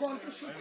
contra o chute.